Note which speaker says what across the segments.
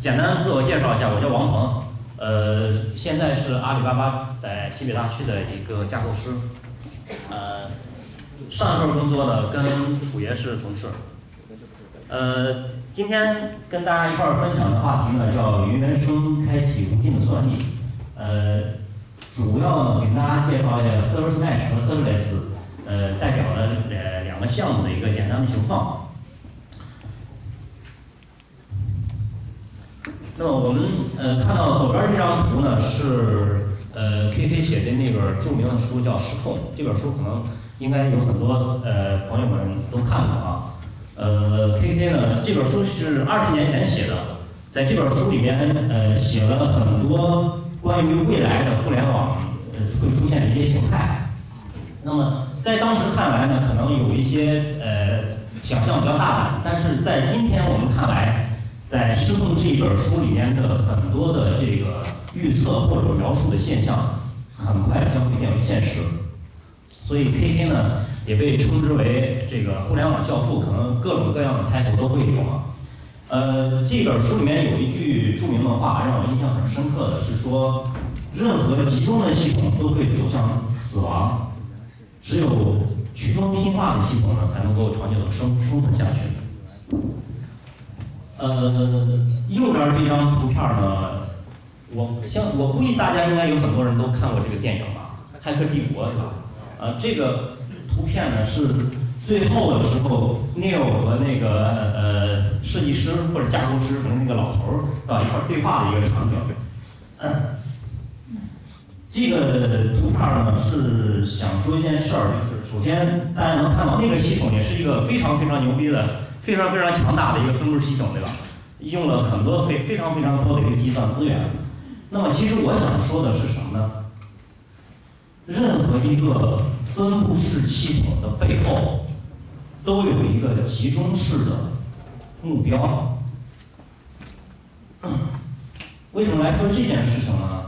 Speaker 1: 简单自我介绍一下，我叫王鹏，呃，现在是阿里巴巴在西北大区的一个架构师，呃，上一份工作呢跟楚爷是同事，呃，今天跟大家一块儿分享的话题呢叫云原生开启无尽的算力，呃，主要呢给大家介绍一下 Service Mesh 和 Serverless，呃，代表了呃两个项目的一个简单的情况。那么我们呃看到左边这张图呢是呃 KK 写的那本著名的书叫《失控》，这本书可能应该有很多呃朋友们都看过啊。呃，KK 呢这本书是二十年前写的，在这本书里面呃写了很多关于未来的互联网呃会出现的一些形态。那么在当时看来呢，可能有一些呃想象比较大胆，但是在今天我们看来。在《失控》这一本书里面的很多的这个预测或者描述的现象，很快将会变为现实。所以 KK 呢也被称之为这个互联网教父，可能各种各样的 title 都会有啊。呃，这本书里面有一句著名的话让我印象很深刻的是说，任何集中的系统都会走向死亡，只有去中心化的系统呢才能够长久的生生存下去。呃，右边这张图片呢，我像我估计大家应该有很多人都看过这个电影吧，《骇客帝国》对吧？呃，这个图片呢是最后的时候，Neil 和那个呃设计师或者架构师和那个老头儿是吧一块对话的一个场景。这个图片呢是想说一件事儿，就是首先大家能看到那个系统也是一个非常非常牛逼的。非常非常强大的一个分布式系统，对吧？用了很多非非常非常多的一个计算资源。那么，其实我想说的是什么呢？任何一个分布式系统的背后，都有一个集中式的目标。为什么来说这件事情呢？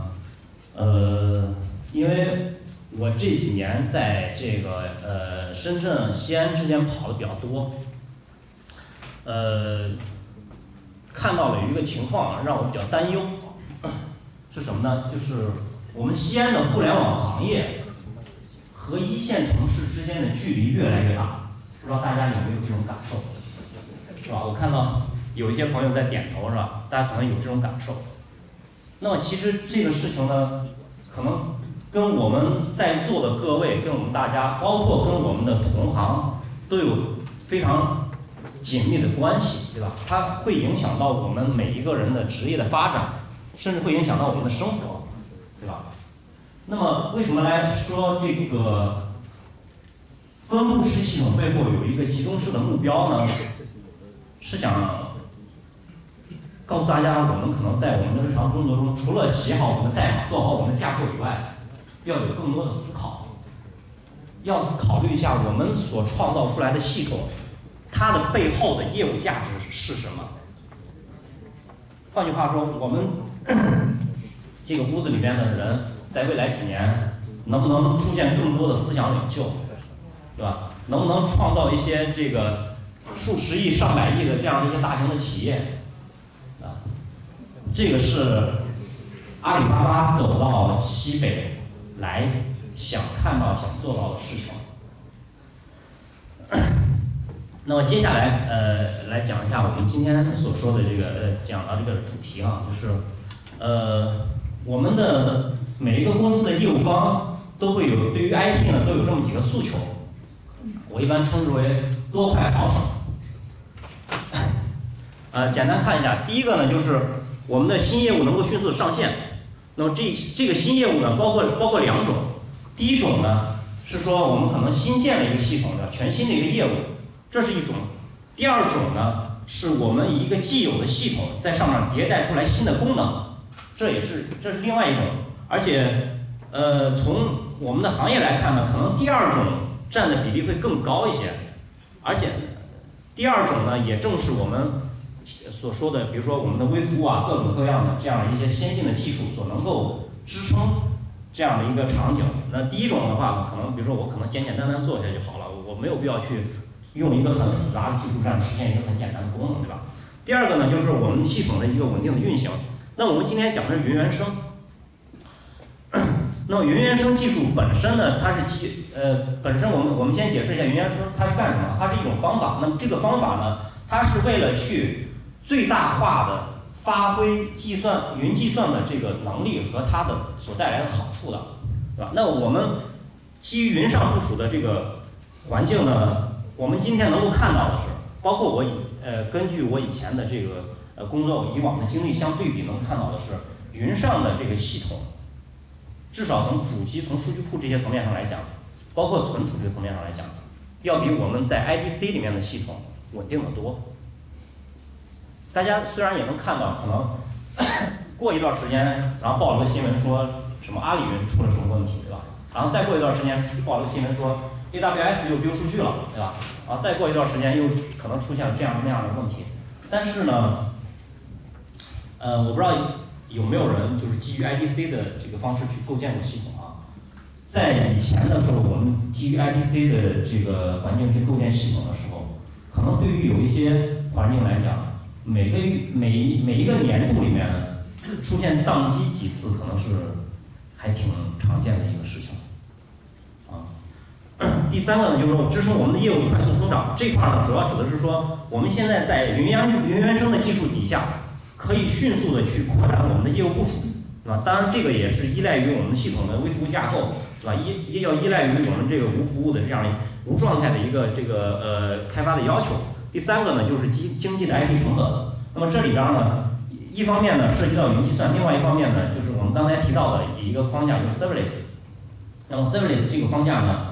Speaker 1: 呃，因为我这几年在这个呃深圳、西安之间跑的比较多。呃，看到了一个情况啊，让我比较担忧，是什么呢？就是我们西安的互联网行业和一线城市之间的距离越来越大，不知道大家有没有这种感受，是吧？我看到有一些朋友在点头，是吧？大家可能有这种感受。那么其实这个事情呢，可能跟我们在座的各位，跟我们大家，包括跟我们的同行，都有非常。紧密的关系，对吧？它会影响到我们每一个人的职业的发展，甚至会影响到我们的生活，对吧？那么，为什么来说这个分布式系统背后有一个集中式的目标呢？是想告诉大家，我们可能在我们的日常工作中，除了写好我们的代码、做好我们的架构以外，要有更多的思考，要考虑一下我们所创造出来的系统。它的背后的业务价值是什么？换句话说，我们 这个屋子里面的人，在未来几年，能不能出现更多的思想领袖，对吧？能不能创造一些这个数十亿、上百亿的这样一些大型的企业？啊，这个是阿里巴巴走到西北来想看到、想做到的事情。那么接下来，呃，来讲一下我们今天所说的这个，呃，讲到这个主题啊，就是，呃，我们的每一个公司的业务方都会有对于 IT 呢都有这么几个诉求，我一般称之为多快好省。呃，简单看一下，第一个呢就是我们的新业务能够迅速的上线，那么这这个新业务呢包括包括两种，第一种呢是说我们可能新建了一个系统的全新的一个业务。这是一种，第二种呢，是我们一个既有的系统在上面迭代出来新的功能，这也是这是另外一种，而且，呃，从我们的行业来看呢，可能第二种占的比例会更高一些，而且，第二种呢，也正是我们所说的，比如说我们的微服务啊，各种各样的这样一些先进的技术所能够支撑这样的一个场景。那第一种的话，可能比如说我可能简简单单做一下就好了，我没有必要去。用一个很复杂的技术栈实现一个很简单的功能，对吧？第二个呢，就是我们系统的一个稳定的运行。那我们今天讲的是云原生。那么云原生技术本身呢，它是基呃本身我们我们先解释一下云原生它是干什么？它是一种方法。那么这个方法呢，它是为了去最大化的发挥计算云计算的这个能力和它的所带来的好处的，对吧？那我们基于云上部署的这个环境呢，我们今天能够看到的是，包括我以呃根据我以前的这个呃工作以往的经历相对比，能看到的是云上的这个系统。至少从主机、从数据库这些层面上来讲，包括存储这个层面上来讲，要比我们在 IDC 里面的系统稳定的多。大家虽然也能看到，可能 过一段时间，然后报了个新闻说什么阿里云出了什么问题，对吧？然后再过一段时间，报了个新闻说 AWS 又丢数据了，对吧？啊再过一段时间，又可能出现了这样那样的问题。但是呢，呃，我不知道。有没有人就是基于 IDC 的这个方式去构建这个系统啊？在以前的时候，我们基于 IDC 的这个环境去构建系统的时候，可能对于有一些环境来讲，每个每每一个年度里面出现宕机几次，可能是还挺常见的一个事情。第三个呢，就是说支撑我们的业务的快速增长这块呢，主要指的是说，我们现在在云原云原生的技术底下。可以迅速的去扩展我们的业务部署，是吧？当然，这个也是依赖于我们系统的微服务架构，是吧？依要依赖于我们这个无服务的这样无状态的一个这个呃开发的要求。第三个呢，就是经经济的 IT 成本。那么这里边呢，一方面呢涉及到云计算，另外一方面呢，就是我们刚才提到的一个框架，就是 serverless。那么 serverless 这个框架呢，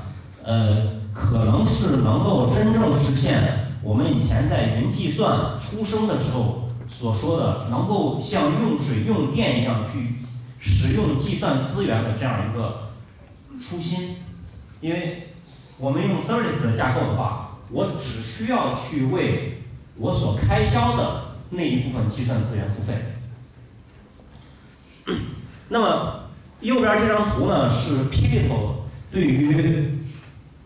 Speaker 1: 呃，可能是能够真正实现我们以前在云计算出生的时候。所说的能够像用水用电一样去使用计算资源的这样一个初心，因为我们用 service 的架构的话，我只需要去为我所开销的那一部分计算资源付费。那么右边这张图呢是 Pivotal 对于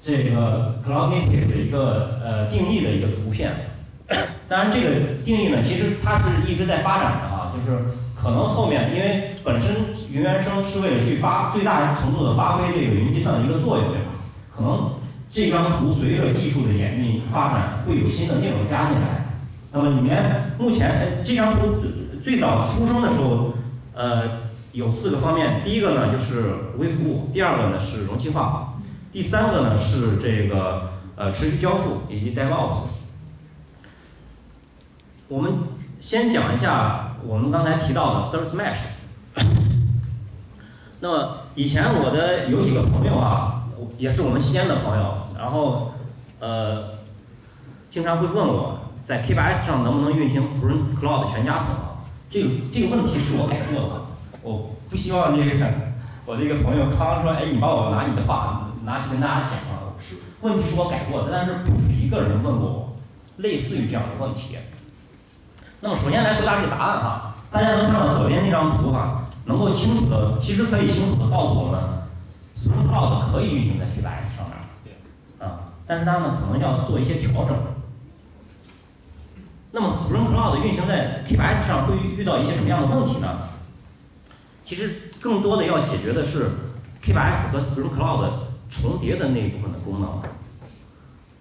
Speaker 1: 这个 Cloud Native 的一个呃定义的一个图片。当然，这个定义呢，其实它是一直在发展的啊，就是可能后面，因为本身云原生是为了去发最大程度的发挥这个云计算的一个作用，对吧？可能这张图随着技术的演进发展，会有新的内容加进来。那么里面目前这张图最最早出生的时候，呃，有四个方面，第一个呢就是微服务，第二个呢是容器化，第三个呢是这个呃持续交付以及 DevOps。我们先讲一下我们刚才提到的 Service Mesh。那么以前我的有几个朋友啊，也是我们西安的朋友，然后呃，经常会问我在 K8s 上能不能运行 Spring Cloud 全家桶啊？这个这个问题是我改过的，我不希望这个我的一个朋友康说，哎，你帮我拿你的话拿去跟大家讲啊，是问题是我改过的，但是不止一个人问过我类似于这样的问题。那么首先来回答这个答案哈，大家能看到左边那张图哈，能够清楚的，其实可以清楚的告诉我们，Spring Cloud 可以运行在 K8s 上面，对，啊，但是它呢可能要做一些调整。那么 Spring Cloud 运行在 K8s 上会遇到一些什么样的问题呢？其实更多的要解决的是 K8s 和 Spring Cloud 重叠的那一部分的功能。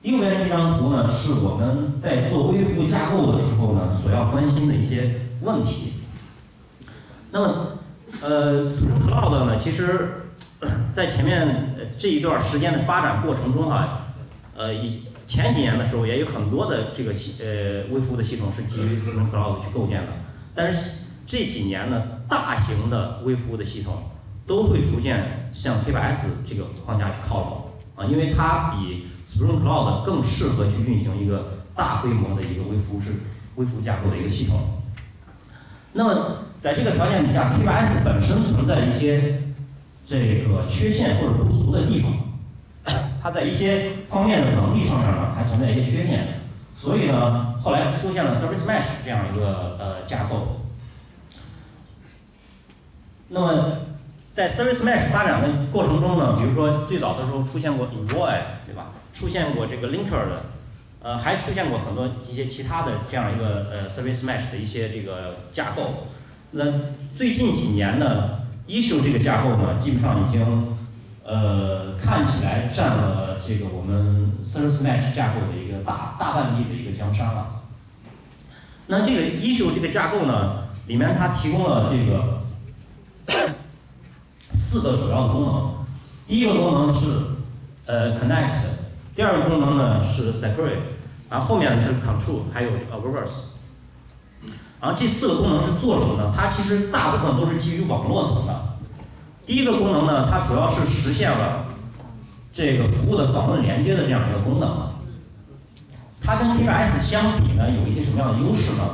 Speaker 1: 右边这张图呢，是我们在做微服务架构的时候呢，所要关心的一些问题。那么，呃，Spring Cloud 呢，其实，在前面这一段时间的发展过程中啊，呃，以前几年的时候，也有很多的这个系呃微服务的系统是基于 Spring Cloud 去构建的。但是这几年呢，大型的微服务的系统都会逐渐向 K8s 这个框架去靠拢啊，因为它比 Spring Cloud 更适合去运行一个大规模的一个微服务式、微服务架构的一个系统。那么，在这个条件底下，K8s 本身存在一些这个缺陷或者不足的地方，它在一些方面的能力上面呢，还存在一些缺陷。所以呢，后来出现了 Service Mesh 这样一个呃架构。那么，在 Service Mesh 发展的过程中呢，比如说最早的时候出现过 Envoy，对吧？出现过这个 linker 的，呃，还出现过很多一些其他的这样一个呃 Service Mesh 的一些这个架构。那最近几年呢，Issue 这个架构呢，基本上已经呃看起来占了这个我们 Service Mesh 架构的一个大大半壁的一个江山了。那这个 Issue 这个架构呢，里面它提供了这个四个主要的功能。第一个功能是呃 Connect，第二个功能呢是 Secure。然后后面呢是 control，还有 obverse，然后这四个功能是做什么呢？它其实大部分都是基于网络层的。第一个功能呢，它主要是实现了这个服务的访问连接的这样一个功能。它跟 TPS 相比呢，有一些什么样的优势呢？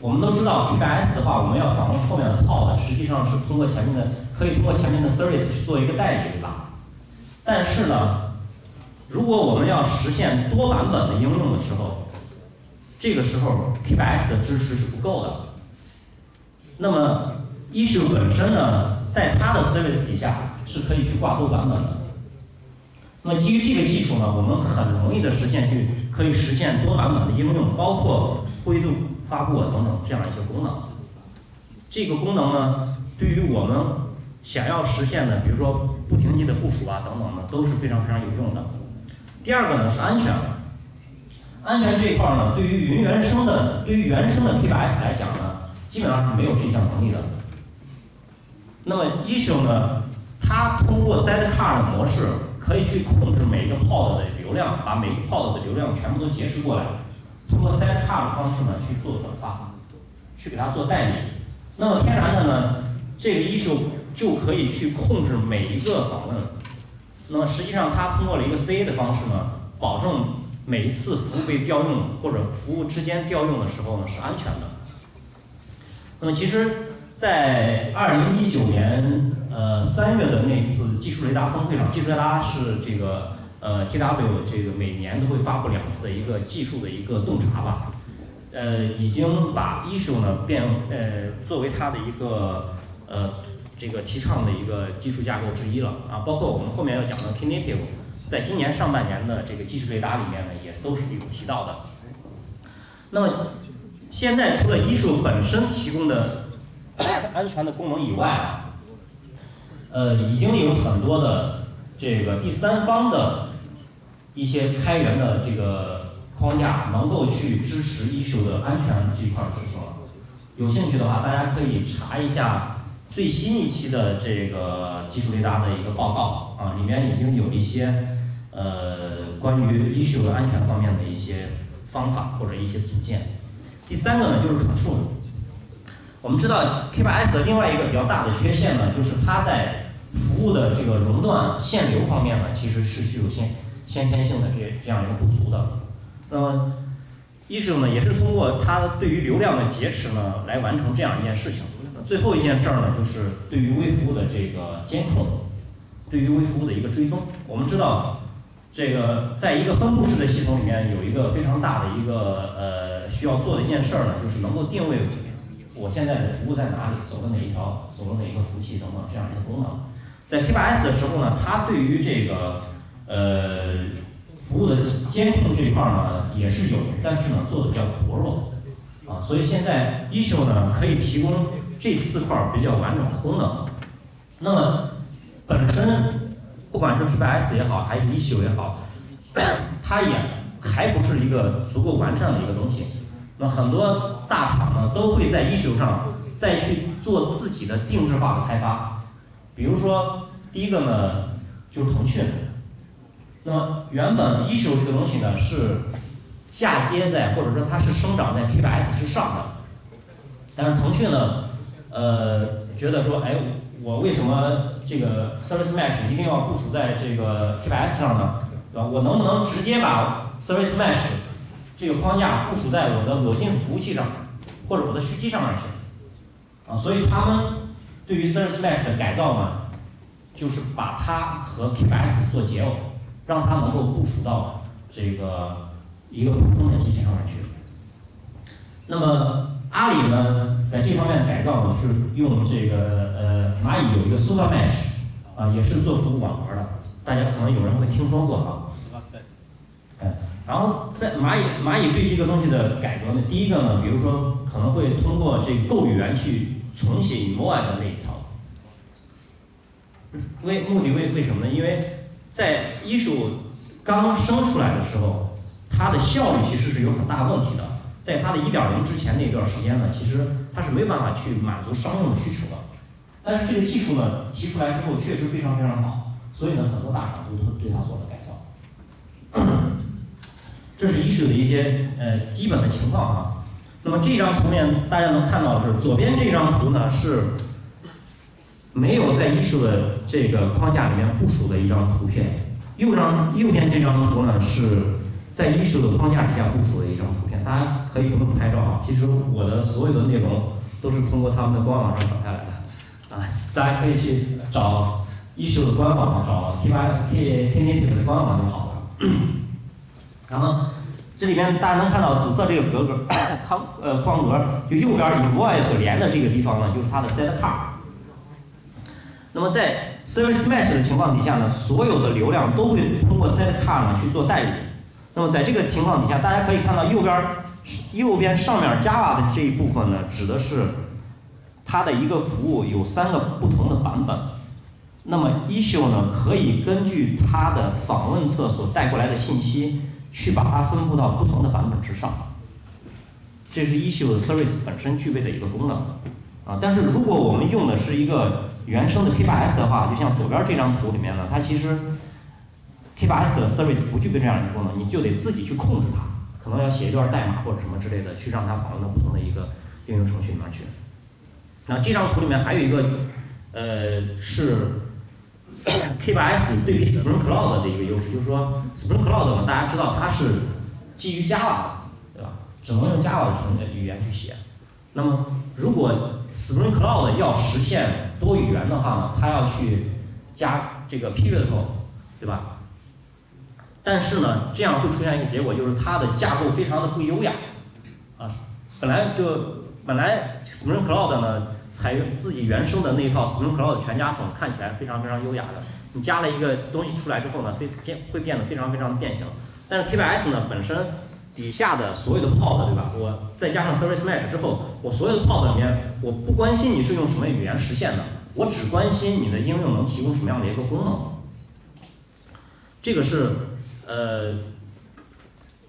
Speaker 1: 我们都知道 K8s 的话，我们要访问后面的 pod，实际上是通过前面的，可以通过前面的 service 去做一个代理，对吧？但是呢，如果我们要实现多版本的应用的时候，这个时候 K8s 的支持是不够的。那么 Issue 本身呢，在它的 service 底下是可以去挂多版本的。那么基于这个技术呢，我们很容易的实现去可以实现多版本的应用，包括灰度发布啊等等这样一些功能。这个功能呢，对于我们想要实现的，比如说不停机的部署啊等等呢，都是非常非常有用的。第二个呢是安全，安全这一块呢，对于云原生的，对于原生的 K8s 来讲呢，基本上是没有这项能力的。那么 Issue 呢，它通过 Sidecar 的模式，可以去控制每一个 Pod 的流量，把每个 Pod 的流量全部都截持过来，通过 Sidecar 的方式呢去做转发，去给它做代理。那么天然的呢，这个 Issue 就可以去控制每一个访问。那么实际上，它通过了一个 CA 的方式呢，保证每一次服务被调用或者服务之间调用的时候呢是安全的。那么其实，在二零一九年呃三月的那次技术雷达峰会上，技术雷达是这个呃 TW 这个每年都会发布两次的一个技术的一个洞察吧，呃已经把 Issue 呢变呃作为它的一个呃。这个提倡的一个技术架构之一了啊，包括我们后面要讲的 Knative，在今年上半年的这个技术雷达里面呢，也都是有提到的。那么现在除了 Issue 本身提供的 安全的功能以外啊，呃，已经有很多的这个第三方的一些开源的这个框架能够去支持 Issue 的安全这一块事情了。有兴趣的话，大家可以查一下。最新一期的这个技术雷达的一个报告啊，里面已经有一些呃关于 issue 安全方面的一些方法或者一些组件。第三个呢就是 control。我们知道 K8s 的另外一个比较大的缺陷呢，就是它在服务的这个熔断限流方面呢，其实是具有限先天性的这这样一个不足的。那么 issue 呢，也是通过它对于流量的劫持呢，来完成这样一件事情。最后一件事儿呢，就是对于微服务的这个监控，对于微服务的一个追踪。我们知道，这个在一个分布式的系统里面，有一个非常大的一个呃需要做的一件事儿呢，就是能够定位我现在的服务在哪里，走了哪一条，走了哪一个服务器等等这样一个功能。在 K8s 的时候呢，它对于这个呃服务的监控这块儿呢也是有，但是呢做的比较薄弱啊，所以现在 Issue 呢可以提供。这四块比较完整的功能，那么本身不管是 K8s 也好，还是 Issue 也好，它也还不是一个足够完善的一个东西。那很多大厂呢都会在 Issue 上再去做自己的定制化的开发。比如说第一个呢就是腾讯，那么原本 Issue 这个东西呢是嫁接在或者说它是生长在 K8s 之上的，但是腾讯呢。呃，觉得说，哎，我为什么这个 Service Mesh 一定要部署在这个 K8s 上呢？对吧？我能不能直接把 Service Mesh 这个框架部署在我的裸金属服务器上，或者我的虚机上面去？啊，所以他们对于 Service Mesh 的改造呢，就是把它和 K8s 做结耦，让它能够部署到这个一个普通的机器上面去。那么阿里呢？在这方面的改造呢，是用这个呃蚂蚁有一个 Super Mesh，啊，也是做服务网格的，大家可能有人会听说过哈。哎，然后在蚂蚁蚂蚁对这个东西的改革呢，第一个呢，比如说可能会通过这个 Go 语言去重写 Emoa 的那一层。为目的为为什么呢？因为在艺术刚生出来的时候，它的效率其实是有很大问题的。在它的一点零之前那段时间呢，其实它是没有办法去满足商用的需求的。但是这个技术呢提出来之后，确实非常非常好，所以呢很多大厂都对它做了改造。这是艺术的一些呃基本的情况啊。那么这张图面大家能看到是左边这张图呢是没有在艺术的这个框架里面部署的一张图片，右张右边这张图呢是在艺术的框架底下部署的一张图片。大家可以不用拍照啊，其实我的所有的内容都是通过他们的官网上找下来的啊，大家可以去找艺术的官网，找 K 八 K K Native 的官网就好了。然后这里面大家能看到紫色这个格格 框呃框格，就右边 Envoy 所连的这个地方呢，就是它的 Sidecar。那么在 Service Mesh 的情况底下呢，所有的流量都会通过 Sidecar 呢去做代理。那么在这个情况底下，大家可以看到右边右边上面 Java 的这一部分呢，指的是它的一个服务有三个不同的版本。那么 Issue 呢，可以根据它的访问侧所带过来的信息，去把它分布到不同的版本之上。这是 Issue Service 本身具备的一个功能啊。但是如果我们用的是一个原生的 K8s 的话，就像左边这张图里面呢，它其实 K8s 的 Service 不具备这样一个功能，你就得自己去控制它，可能要写一段代码或者什么之类的，去让它访问到不同的一个应用程序里面去。那这张图里面还有一个，呃，是 K8s 对比 Spring Cloud 的一个优势，就是说 Spring Cloud 嘛，大家知道它是基于 Java 的，对吧？只能用 Java 的程语言去写。那么如果 Spring Cloud 要实现多语言的话呢，它要去加这个 Pivot code，对吧？但是呢，这样会出现一个结果，就是它的架构非常的不优雅，啊，本来就本来 Spring Cloud 呢采用自己原生的那一套 Spring Cloud 全家桶，看起来非常非常优雅的，你加了一个东西出来之后呢，非变会变得非常非常的变形。但是 K8s 呢本身底下的所有的 pod，对吧？我再加上 Service Mesh 之后，我所有的 pod 里面，我不关心你是用什么语言实现的，我只关心你的应用能提供什么样的一个功能。这个是呃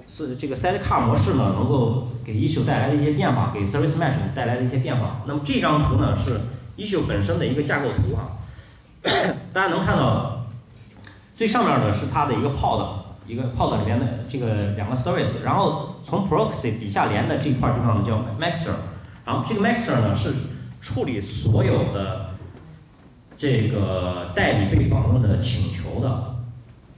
Speaker 1: 是这个 Sidecar 模式呢，能够给 Issue 带来的一些变化，给 Service Mesh 带来的一些变化。那么这张图呢是 Issue 本身的一个架构图啊，大家能看到最上面的是它的一个 pod。一个 pod 里面的这个两个 service，然后从 proxy 底下连的这块地方呢叫 maxer，然后这个 maxer 呢是处理所有的这个代理被访问的请求的，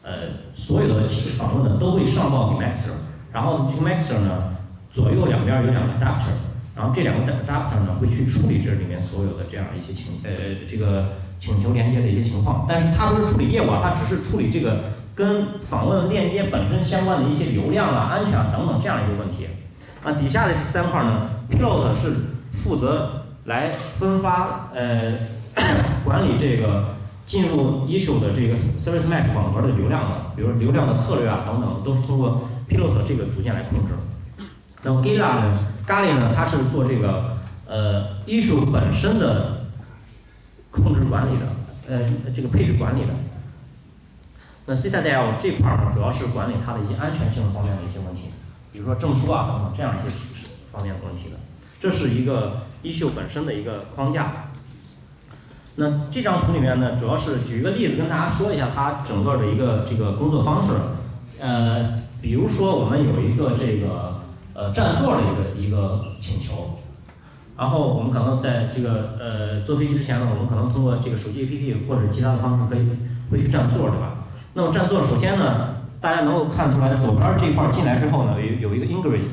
Speaker 1: 呃，所有的访问的都会上报给 maxer，然后这个 maxer 呢左右两边有两个 adapter，然后这两个 adapter 呢会去处理这里面所有的这样一些请呃这个请求连接的一些情况，但是它不是处理业务啊，它只是处理这个。跟访问链接本身相关的一些流量啊、安全啊等等这样一个问题，啊，底下的这三块呢，Pilot 是负责来分发呃 管理这个进入 Issue 的这个 Service Mesh 网格的流量的，比如流量的策略啊等等，都是通过 Pilot 这个组件来控制。那么 Gala 呢，Gala 呢，它是做这个呃 Issue 本身的控制管理的，呃这个配置管理的。那 Citadel 这块儿呢，主要是管理它的一些安全性方面的一些问题，比如说证书啊等等这样一些方面的问题的。这是一个 Issue 本身的一个框架。那这张图里面呢，主要是举一个例子跟大家说一下它整个的一个这个工作方式。呃，比如说我们有一个这个呃占座的一个一个请求，然后我们可能在这个呃坐飞机之前呢，我们可能通过这个手机 APP 或者其他的方式可以会去占座，对吧？那么占座，首先呢，大家能够看出来，左边这一块进来之后呢，有有一个 Ingress，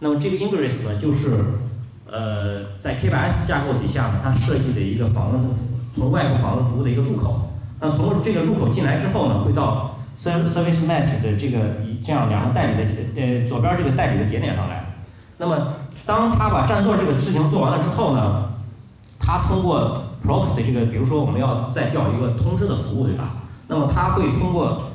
Speaker 1: 那么这个 Ingress 呢，就是呃在 K8s 架构底下呢，它设计的一个访问从外部访问服务的一个入口。那从这个入口进来之后呢，会到 Service Mesh 的这个这样两个代理的呃左边这个代理的节点上来。那么当他把占座这个事情做完了之后呢，他通过 Proxy 这个，比如说我们要再叫一个通知的服务，对吧？那么它会通过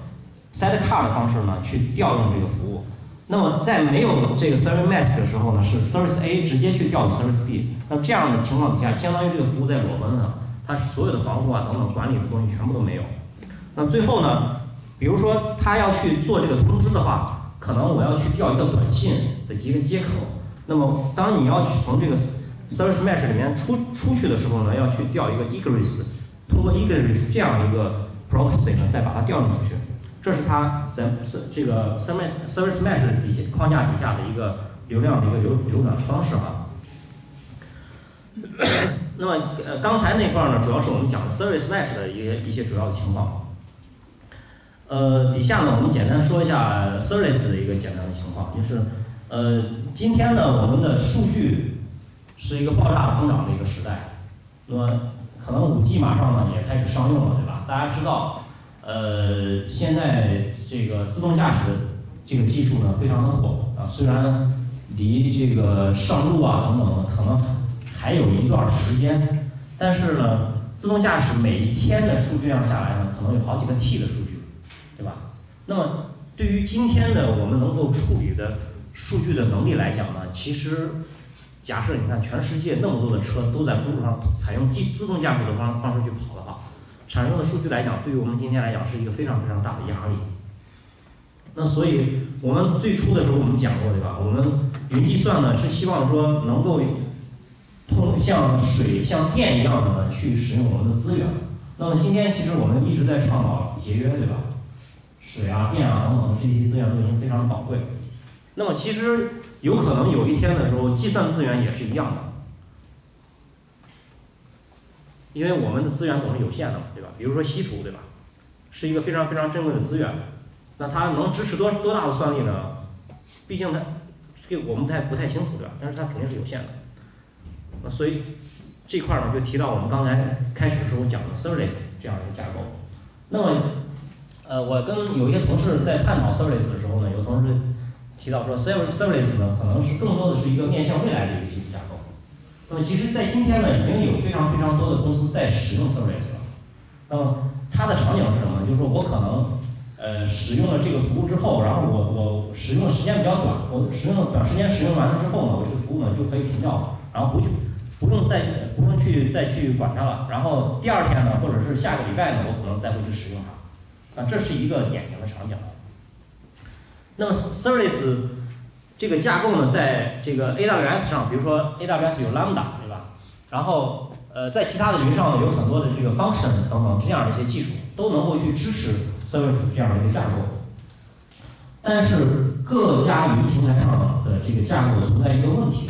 Speaker 1: sidecar 的方式呢，去调用这个服务。那么在没有这个 Service Mask 的时候呢，是 Service A 直接去调度 Service B。那这样的情况底下，相当于这个服务在裸奔呢，它所有的防护啊等等管理的东西全部都没有。那最后呢，比如说他要去做这个通知的话，可能我要去调一个短信的一个接口。那么当你要去从这个 Service Mesh 里面出出去的时候呢，要去调一个 Egress，通过 Egress 这样一个 Proxy 呢，再把它调用出去。这是它在这个 Service Service Mesh 底下框架底下的一个流量的一个流流转的方式哈。那么呃刚才那块儿呢，主要是我们讲的 Service Mesh 的一些一些主要的情况。呃，底下呢，我们简单说一下 Service 的一个简单的情况，就是呃今天呢，我们的数据是一个爆炸增长的一个时代，那么可能五 G 马上呢也开始商用了，对吧？大家知道。呃，现在这个自动驾驶的这个技术呢，非常的火啊。虽然离这个上路啊等等可能还有一段时间，但是呢，自动驾驶每一天的数据量下来呢，可能有好几个 T 的数据，对吧？那么对于今天的我们能够处理的数据的能力来讲呢，其实假设你看全世界那么多的车都在公路上采用自自动驾驶的方方式去跑的话。产生的数据来讲，对于我们今天来讲是一个非常非常大的压力。那所以，我们最初的时候我们讲过，对吧？我们云计算呢是希望说能够通像水、像电一样的去使用我们的资源。那么今天其实我们一直在倡导节约，对吧？水啊、电啊等等这些资源都已经非常的宝贵。那么其实有可能有一天的时候，计算资源也是一样的。因为我们的资源总是有限的嘛，对吧？比如说稀土，对吧？是一个非常非常珍贵的资源，那它能支持多多大的算力呢？毕竟它这个我们太不太清楚，对吧？但是它肯定是有限的。那所以这块儿呢，就提到我们刚才开始的时候讲的 service 这样一个架构。那么，呃，我跟有一些同事在探讨 service 的时候呢，有同事提到说，service service 呢，可能是更多的是一个面向未来的一个技术架构。那么其实，在今天呢，已经有非常非常多的公司在使用 Service 了。那么它的场景是什么呢？就是说我可能呃使用了这个服务之后，然后我我使用的时间比较短，我使用短时间使用完了之后呢，我这个服务呢就可以停掉了，然后不去不用再不用去再去管它了。然后第二天呢，或者是下个礼拜呢，我可能再会去使用它。啊，这是一个典型的场景。那么 Service。这个架构呢，在这个 AWS 上，比如说 AWS 有 Lambda，对吧？然后呃，在其他的云上呢，有很多的这个 function 等等这样的一些技术，都能够去支持 service 这样的一个架构。但是各家云平台上的这个架构存在一个问题，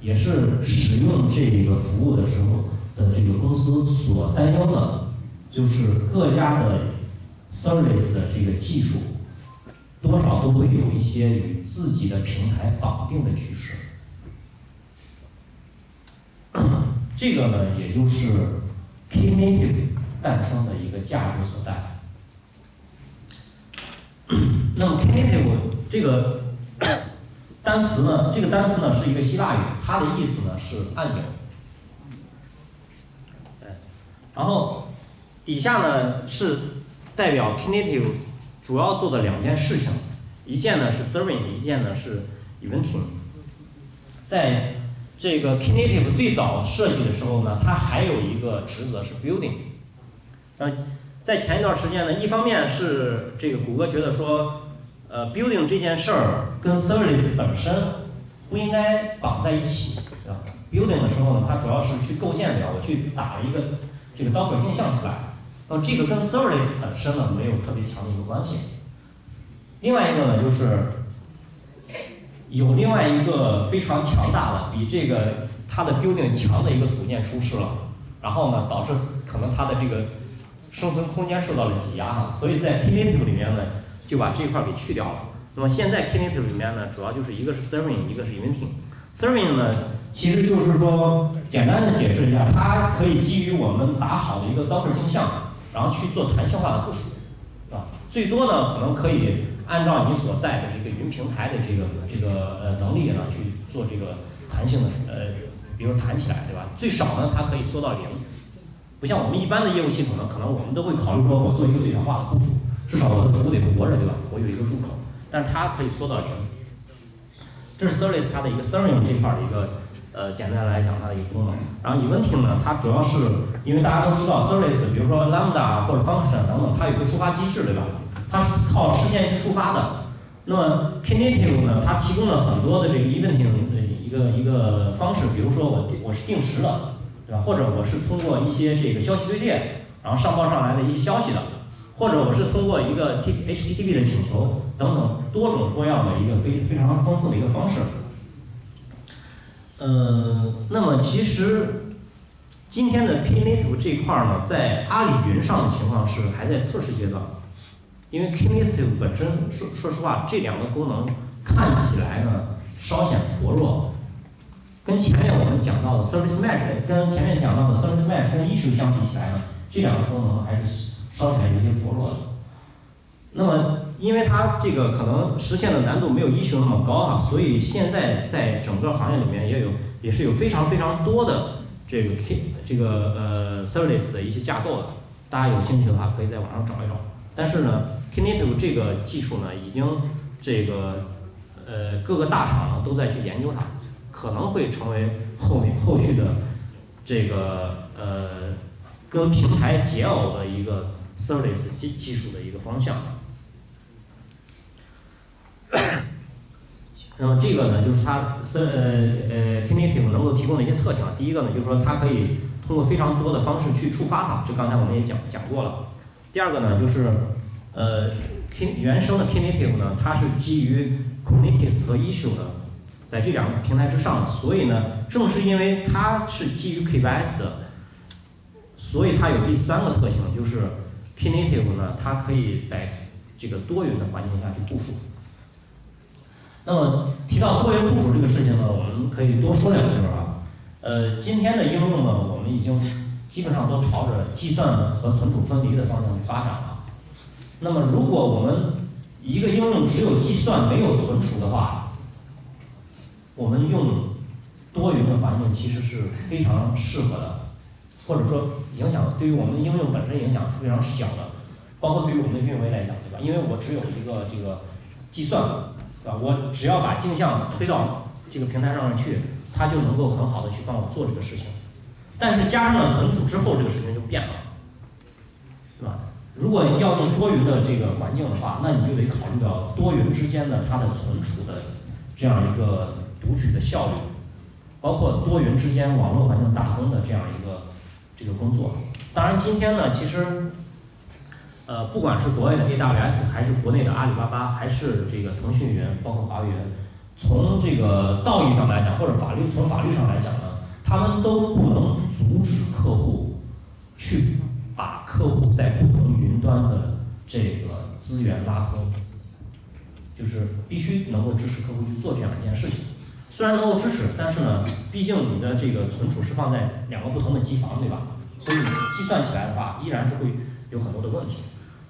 Speaker 1: 也是使用这个服务的时候的这个公司所担忧的，就是各家的 service 的这个技术。多少都会有一些与自己的平台绑定的趋势，这个呢，也就是 Knative 诞生的一个价值所在。那么 Knative 这个 单词呢，这个单词呢是一个希腊语，它的意思呢是按钮。然后底下呢是代表 Knative。主要做的两件事情，一件呢是 serving，一件呢是 eventing。在这个 Knative 最早设计的时候呢，它还有一个职责是 building。呃，在前一段时间呢，一方面是这个谷歌觉得说，呃，building 这件事儿跟 service 本身不应该绑在一起，对吧？building 的时候呢，它主要是去构建表，我去打一个这个 Docker 镜像出来。那么这个跟 Service 本身呢没有特别强的一个关系。另外一个呢就是有另外一个非常强大的，比这个它的 Building 强的一个组件出事了，然后呢导致可能它的这个生存空间受到了挤压哈，所以在 Knative 里面呢就把这块给去掉了。那么现在 Knative 里面呢主要就是一个是 Serving，一个是 Eventing。Serving 呢其实就是说简单的解释一下，它可以基于我们打好的一个 Docker 镜像。然后去做弹性化的部署，啊，最多呢可能可以按照你所在的这个云平台的这个这个呃能力呢去做这个弹性的呃，比如弹起来，对吧？最少呢它可以缩到零，不像我们一般的业务系统呢，可能我们都会考虑说我做一个最小化的部署，至少我的服务得活着，对吧？我有一个入口。但是它可以缩到零。这是 Service 它的一个 Serving 这块的一个呃简单来讲它的一个功能。然后 Eventing 呢，它主要是因为大家都知道 Service，比如说 Lambda 或者 Function 等等，它有个触发机制，对吧？它是靠事件去触发的。那么 Knative 呢，它提供了很多的这个 Eventing 的一个一个方式，比如说我我是定时的，对吧？或者我是通过一些这个消息队列，然后上报上来的一些消息的，或者我是通过一个 T HTTP 的请求等等多种多样的一个非非常丰富的一个方式。呃，那么其实今天的 Knative 这块儿呢，在阿里云上的情况是还在测试阶段。因为 Knative 本身说说实话，这两个功能看起来呢稍显薄弱，跟前面我们讲到的 Service Mesh 跟前面讲到的 Service Mesh 跟 E 种相比起来呢，这两个功能还是稍显有些薄弱的。那么，因为它这个可能实现的难度没有 Issue 那么高啊，所以现在在整个行业里面也有也是有非常非常多的这个 K 这个呃 Service 的一些架构的，大家有兴趣的话可以在网上找一找。但是呢。Knative 这个技术呢，已经这个呃各个大厂都在去研究它，可能会成为后面后续的这个呃跟平台解耦的一个 service 技技术的一个方向。那么这个呢，就是它是呃呃 Knative 能够提供的一些特性。第一个呢，就是说它可以通过非常多的方式去触发它，这刚才我们也讲讲过了。第二个呢，就是。呃，K 原生的 Knative 呢，它是基于 Kubernetes 和 Issue 的，在这两个平台之上，所以呢，正是因为它是基于 KBS 的，所以它有第三个特性，就是 Knative 呢，它可以在这个多云的环境下去部署。那么提到多元部署这个事情呢，我们可以多说两句啊。呃，今天的应用呢，我们已经基本上都朝着计算和存储分离的方向去发展了。那么，如果我们一个应用只有计算没有存储的话，我们用多云的环境其实是非常适合的，或者说影响对于我们的应用本身影响是非常小的，包括对于我们的运维来讲，对吧？因为我只有一个这个计算，对吧？我只要把镜像推到这个平台上面去，它就能够很好的去帮我做这个事情。但是加上了存储之后，这个事情就变了，是吧？如果要用多云的这个环境的话，那你就得考虑到多云之间的它的存储的这样一个读取的效率，包括多云之间网络环境打通的这样一个这个工作。当然，今天呢，其实，呃，不管是国外的 AWS，还是国内的阿里巴巴，还是这个腾讯云，包括华为云，从这个道义上来讲，或者法律从法律上来讲呢，他们都不能阻止客户去。把客户在不同云端的这个资源拉通，就是必须能够支持客户去做这样一件事情。虽然能够支持，但是呢，毕竟你的这个存储是放在两个不同的机房，对吧？所以计算起来的话，依然是会有很多的问题。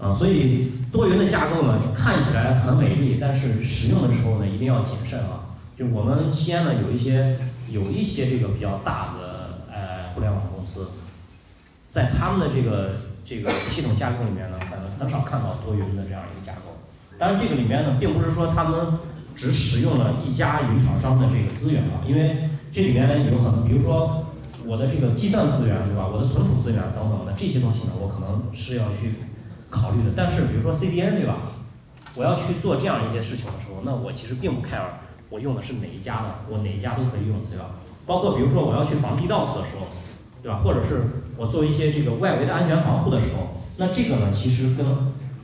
Speaker 1: 啊，所以多云的架构呢，看起来很美丽，但是使用的时候呢，一定要谨慎啊。就我们西安呢，有一些有一些这个比较大的呃互联网公司。在他们的这个这个系统架构里面呢，可能很少看到多云的这样一个架构。当然，这个里面呢，并不是说他们只使用了一家云厂商的这个资源啊，因为这里面有很多，比如说我的这个计算资源，对吧？我的存储资源等等的这些东西呢，我可能是要去考虑的。但是，比如说 CDN，对吧？我要去做这样一些事情的时候，那我其实并不 care 我用的是哪一家的，我哪一家都可以用，对吧？包括比如说我要去防 DDoS 的时候，对吧？或者是我做一些这个外围的安全防护的时候，那这个呢，其实跟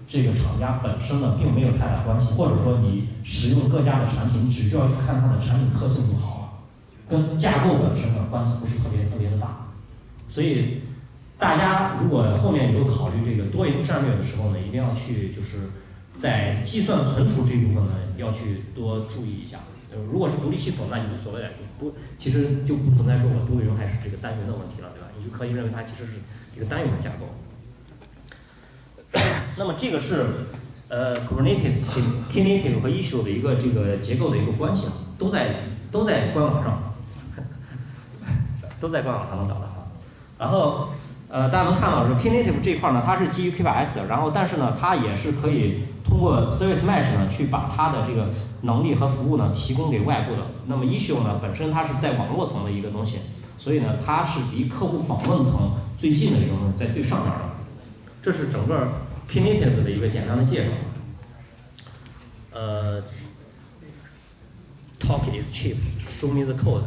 Speaker 1: 这个厂家本身呢，并没有太大关系，或者说你使用各家的产品，你只需要去看它的产品特性就好了，跟架构本身的关系不是特别特别的大。所以大家如果后面有考虑这个多云战略的时候呢，一定要去就是在计算存储这一部分呢，要去多注意一下。如果是独立系统，那就无所谓了，不，其实就不存在说我多云还是这个单云的问题了，对吧？你就可以认为它其实是一个单云的架构。那么这个是呃 Kubernetes、Knative 和 Issue 的一个这个结构的一个关系啊，都在都在官网上，都在官网上能找到。然后呃，大家能看到是 Knative 这一块呢，它是基于 K8s 的，然后但是呢，它也是可以通过 Service Mesh 呢，去把它的这个能力和服务呢提供给外部的。那么 Issue 呢，本身它是在网络层的一个东西，所以呢，它是离客户访问层最近的一个东西，在最上面的。这是整个 Knative 的一个简单的介绍。呃，Talk is cheap, show me the code。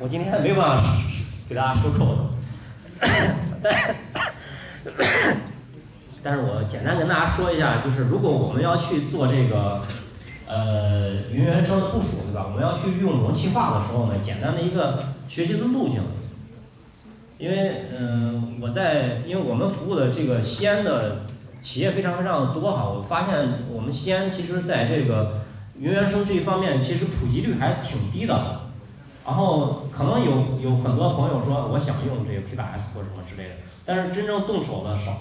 Speaker 1: 我今天没办法给大家说 code。但，但是我简单跟大家说一下，就是如果我们要去做这个，呃，云原生的部署，对吧？我们要去用容器化的时候呢，简单的一个学习的路径。因为，嗯，我在，因为我们服务的这个西安的企业非常非常的多哈，我发现我们西安其实在这个云原生这一方面，其实普及率还挺低的。然后可能有有很多朋友说，我想用这个 K8s 或者什么之类的，但是真正动手的少，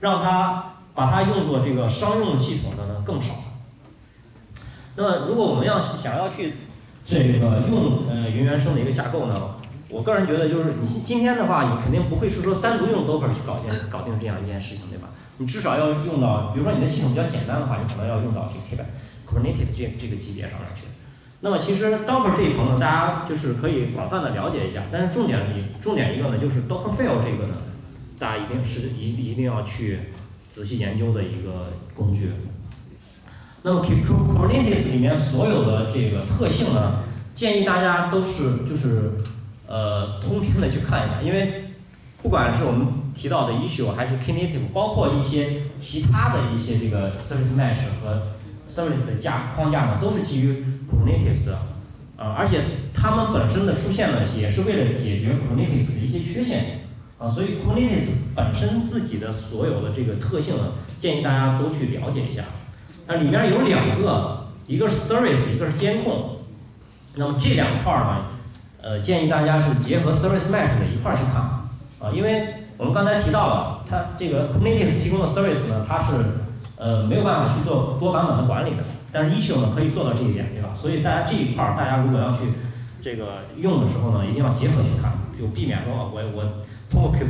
Speaker 1: 让他把它用作这个商用系统的呢更少。那如果我们要想要去这个用呃云原生的一个架构呢，我个人觉得就是你今天的话，你肯定不会是说单独用 Docker 去搞定搞定这样一件事情，对吧？你至少要用到，比如说你的系统比较简单的话，你可能要用到这个 K8 Kubernetes 这这个级别上面去。那么其实 Docker 这一层呢，大家就是可以广泛的了解一下，但是重点一重点一个呢，就是 Dockerfile 这个呢，大家一定是一一定要去仔细研究的一个工具。那么 Kubernetes 里面所有的这个特性呢，建议大家都是就是呃通篇的去看一下，因为不管是我们提到的 Issue 还是 Knative，包括一些其他的一些这个 Service Mesh 和 Service 的架框架呢，都是基于 Kubernetes 的，啊，而且它们本身的出现呢，也是为了解决 Kubernetes 的一些缺陷，啊，所以 Kubernetes 本身自己的所有的这个特性呢，建议大家都去了解一下。那里面有两个，一个是 Service，一个是监控。那么这两块儿呢，呃，建议大家是结合 Service Mesh 的一块儿去看，啊，因为我们刚才提到了，它这个 Kubernetes 提供的 Service 呢，它是呃没有办法去做多版本的管理的。但是 Issue 呢可以做到这一点，对吧？所以大家这一块儿，大家如果要去这个用的时候呢，一定要结合去看，就避免说我我通过 K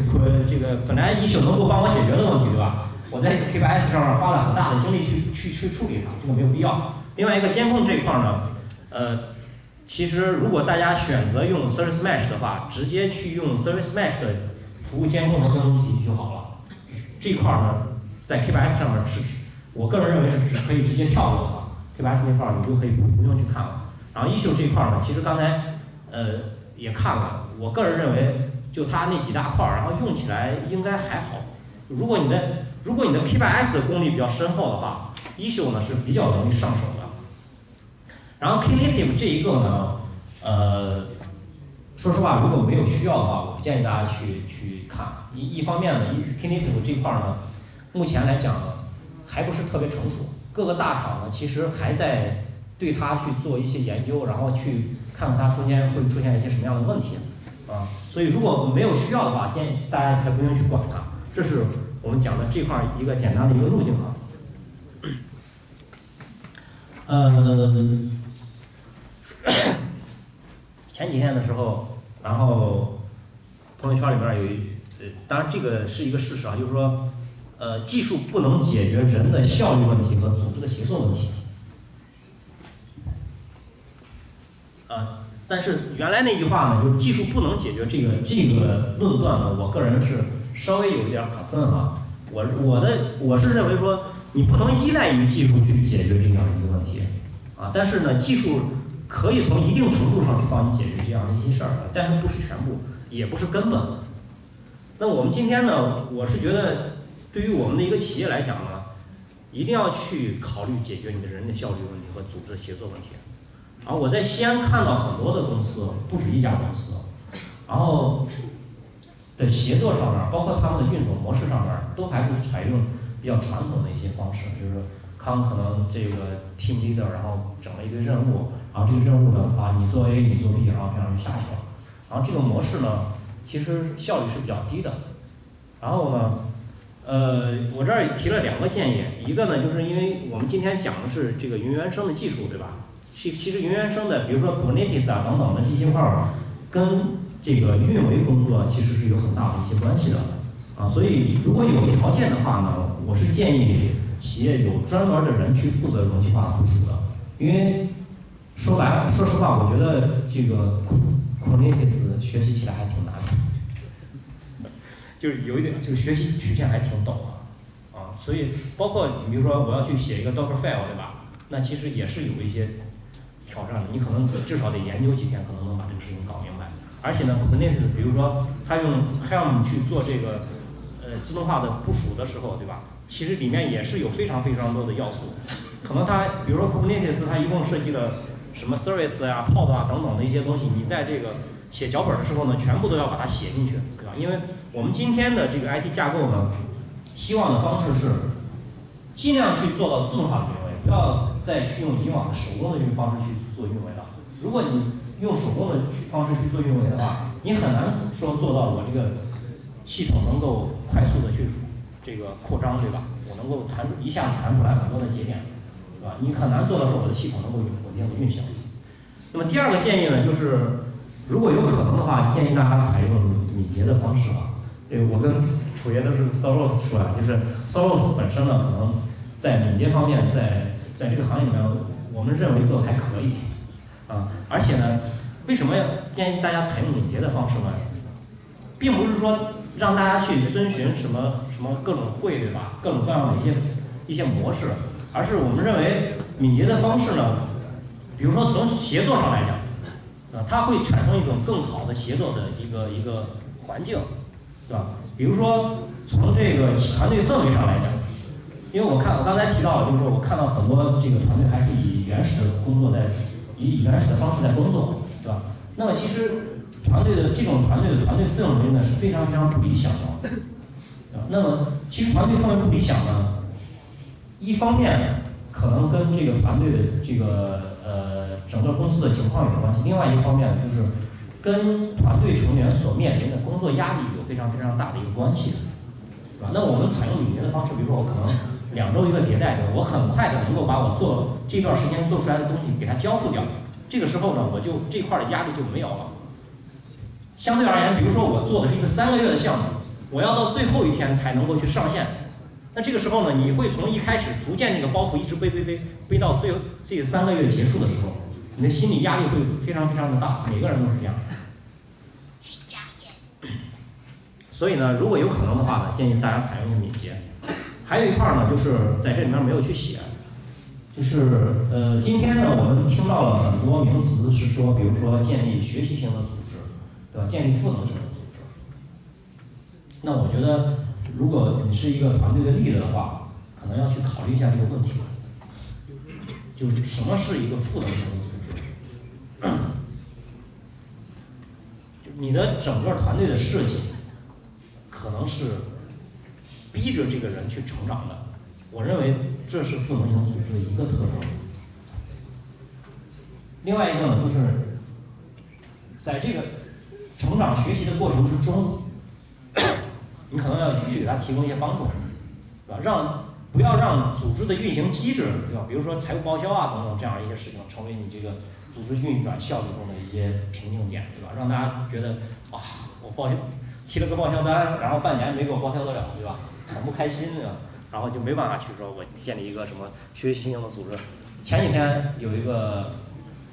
Speaker 1: 这个本来 Issue 能够帮我解决的问题，对吧？我在 K8s 上面花了很大的精力去去去处理它，这个没有必要。另外一个监控这一块儿呢，呃，其实如果大家选择用 Service Mesh 的话，直接去用 Service Mesh 的服务监控和跟踪体系就好了。这块儿呢，在 K8s 上面是，我个人认为是可以直接跳过的。K8s 那块儿你就可以不不用去看了，然后 Issue 这一块儿呢，其实刚才呃也看了，我个人认为就它那几大块儿，然后用起来应该还好。如果你的如果你的 K8s 的功力比较深厚的话，Issue 呢是比较容易上手的。然后 Knative 这一个呢，呃，说实话如果没有需要的话，我不建议大家去去看。一一方面呢，Knative 这块儿呢，目前来讲呢还不是特别成熟。各个大厂呢，其实还在对它去做一些研究，然后去看看它中间会出现一些什么样的问题，啊，所以如果没有需要的话，建议大家可以不用去管它。这是我们讲的这块一个简单的一个路径啊。嗯，前几天的时候，然后朋友圈里边有一，呃，当然这个是一个事实啊，就是说。呃，技术不能解决人的效率问题和组织的协作问题。啊，但是原来那句话呢，就是技术不能解决这个这个论断呢，我个人是稍微有一点可森哈。我我的我是认为说，你不能依赖于技术去解决这样一个问题，啊，但是呢，技术可以从一定程度上去帮你解决这样的一些事儿，但是不是全部，也不是根本。那我们今天呢，我是觉得。对于我们的一个企业来讲呢，一定要去考虑解决你的人的效率问题和组织协作问题。然后我在西安看到很多的公司，不止一家公司，然后的协作上面，包括他们的运作模式上面，都还是采用比较传统的一些方式，就是康可能这个 team leader，然后整了一个任务，然后这个任务呢，啊你做 A，你做 B，然后这样就下去了。然后这个模式呢，其实效率是比较低的。然后呢？呃，我这儿提了两个建议，一个呢，就是因为我们今天讲的是这个云原生的技术，对吧？其其实云原生的，比如说 Kubernetes 啊等等的这些块，跟这个运维工作其实是有很大的一些关系的，啊，所以如果有条件的话呢，我是建议企业有专门的人去负责容器化部署的，因为说白了，说实话，我觉得这个 Kubernetes 学习起来还挺难的，就是有一点，就是学习曲线还挺陡的，啊，所以包括你比如说我要去写一个 Docker file，对吧？那其实也是有一些挑战的，你可能至少得研究几天，可能能把这个事情搞明白。而且呢，Kubernetes，比如说它用 Helm 去做这个呃自动化的部署的时候，对吧？其实里面也是有非常非常多的要素。可能它，比如说 Kubernetes，它一共设计了什么 Service 呀、Pod 啊等等的一些东西，你在这个写脚本的时候呢，全部都要把它写进去，对吧？因为我们今天的这个 IT 架构呢，希望的方式是尽量去做到自动化的运维，不要再去用以往的手工的运方式去做运维了。如果你用手工的方式去做运维的话，你很难说做到我这个系统能够快速的去这个扩张，对吧？我能够弹一下子弹出来很多的节点，对吧？你很难做到说我的系统能够稳定的运行。那么第二个建议呢，就是如果有可能的话，建议大家采用敏捷的方式啊。对，我跟楚爷都是 Soros 说啊，就是 Soros 本身呢，可能在敏捷方面，在在这个行业里面，我们认为做的还可以。啊，而且呢，为什么要建议大家采用敏捷的方式呢？并不是说让大家去遵循什么什么各种会，对吧？各种各样的一些一些模式，而是我们认为敏捷的方式呢，比如说从协作上来讲，啊，它会产生一种更好的协作的一个一个环境，对吧？比如说从这个团队氛围上来讲，因为我看我刚才提到，就是说我看到很多这个团队还是以原始的工作在。以原始的方式在工作，是吧？那么其实团队的这种团队的团队氛围呢是非常非常不理想的，啊，那么其实团队氛围不理想呢，一方面可能跟这个团队的这个呃整个公司的情况有关系，另外一方面呢就是跟团队成员所面临的工作压力有非常非常大的一个关系，是吧？那我们采用敏捷的方式，比如说我可能。两周一个迭代，对吧？我很快的能够把我做这段时间做出来的东西给它交付掉。这个时候呢，我就这块的压力就没有了。相对而言，比如说我做的是一个三个月的项目，我要到最后一天才能够去上线。那这个时候呢，你会从一开始逐渐那个包袱一直背背背背到最后这三个月结束的时候，你的心理压力会非常非常的大。每个人都是这样。所以呢，如果有可能的话呢，建议大家采用敏捷。还有一块儿呢，就是在这里面没有去写，就是呃，今天呢，我们听到了很多名词，是说，比如说建立学习型的组织，对吧？建立赋能型的组织。那我觉得，如果你是一个团队的 leader 的话，可能要去考虑一下这个问题，就什么是一个赋能型的组织？就你的整个团队的设计，可能是。逼着这个人去成长的，我认为这是赋能型组织的一个特征。另外一个呢，就是在这个成长学习的过程之中，你可能要去给他提供一些帮助，对吧？让不要让组织的运行机制，对吧？比如说财务报销啊等等这样一些事情，成为你这个组织运转效率中的一些瓶颈点，对吧？让大家觉得啊，我报销提了个报销单，然后半年没给我报销得了，对吧？很不开心对吧？然后就没办法去说，我建立一个什么学习型的组织。前几天有一个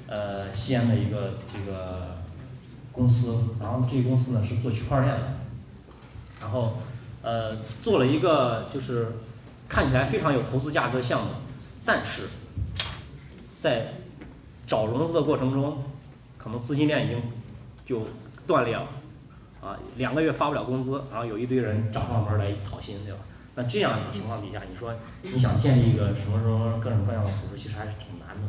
Speaker 1: 呃西安的一个这个公司，然后这个公司呢是做区块链的，然后呃做了一个就是看起来非常有投资价值的项目，但是在找融资的过程中，可能资金链已经就断裂了。啊，两个月发不了工资，然后有一堆人找上门来讨薪，对吧？那这样的情况底下，你说你想建立一个什么什么各种各样的组织，其实还是挺难的。